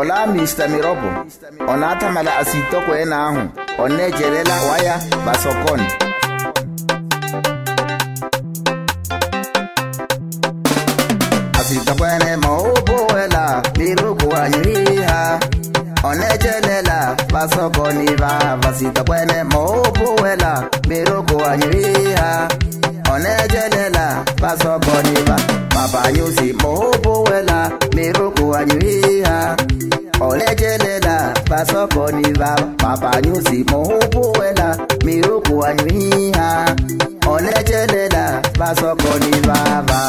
ọla mista mirọbụ ọ na-atamala asitọkwa na ahụ ọ na-ejerela waya basokon asitakwane ma ọ bụwela mirụkụwanyiri ha ọ na-ejelela basokon iba basitakwane ma ọ bụwela mirụkụwanyiri ọ na-ejelela basokon iba baba anyị anyụzimo ụbụwela ma okwu anyụihe ha ọlechededa basọkọn'ibe aba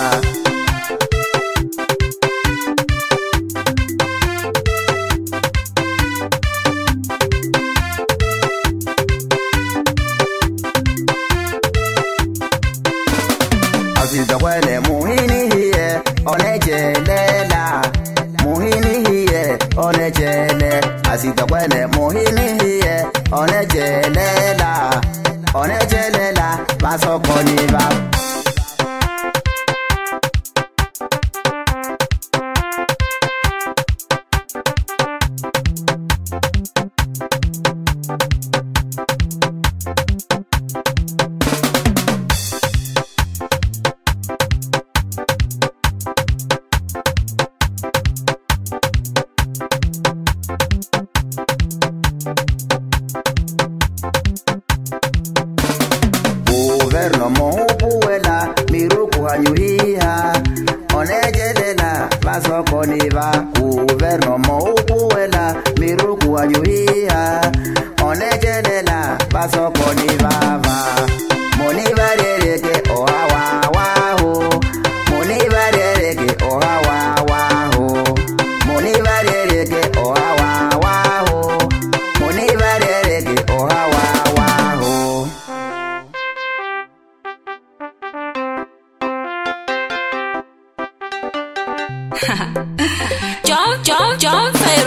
ọzịzọkwele mụ inihi ye ọlechelela hiye ole jele asitakwele muhili hiye ole jelela ole jelela masoko ni ba. a wanyuriha onejethela vasokoniva kuvernoma ukuwela miruku a wanyuriha onejethela vasok trốn trốn trốn về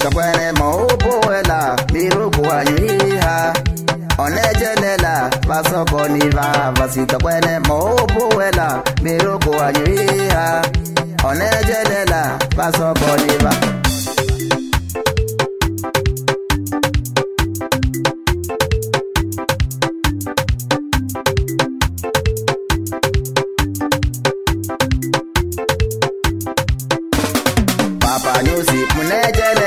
gakwere ma oboela birokwu anyị ha ọna-ejelela basọkọ n'ibe abasitakwere ma oboela birokwu anyị ha ọna-ejelela Papa nyusi Muneja